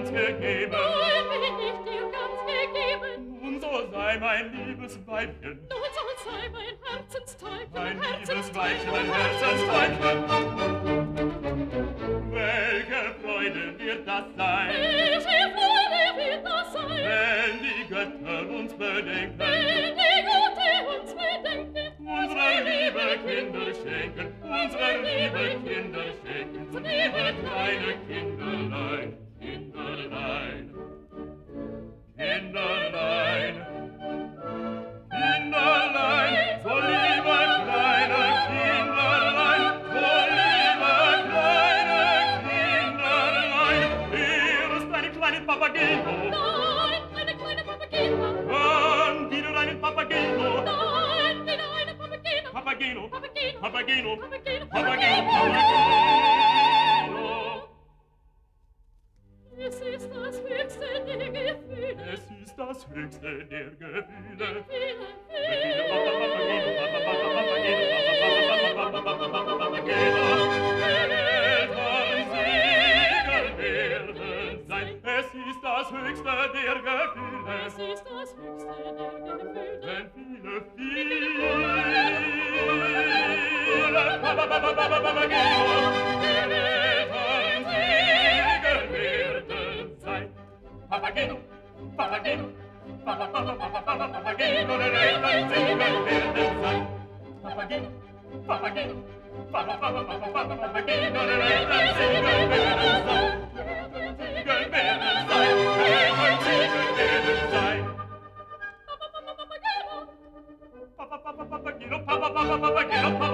ganz gegeben. Nun bin ich dir ganz gegeben. Nun so sei mein liebes Weibchen. Nun so sei mein Herzenstäubchen. Mein liebes Weibchen, mein Herzenstäubchen. Welche Freude wird das sein? Welche Freude wird das sein? Wenn die Götter uns bedenken. Wenn die Götter uns bedenken. Unsere liebe Kinder schenken. Unsere liebe Kinder schenken. Unsere liebe kleine Kinder. Papageno. Nein, eine kleine Papageno. Wann wieder einen Papageno. Nein, wieder einen Papageno. Papageno. Papageno. Papageno. Papageno. Papageno. Papageno. Es ist das höchste der Gefühle. Es ist das höchste der Gefühle. Gefühle, Papageno, Papageno, Papageno, Papageno, Papageno, Papageno. der Gefühle. Es ist das höchste der Gefühle. Wenn viele, viele, Papageno gerät ein Sieger werden sein. Papageno, Papageno, papageno, papageno, ein Sieger werden sein. Papageno, Papageno, papageno gerät ein Sieger Get up, up, up, up, up, get up, up.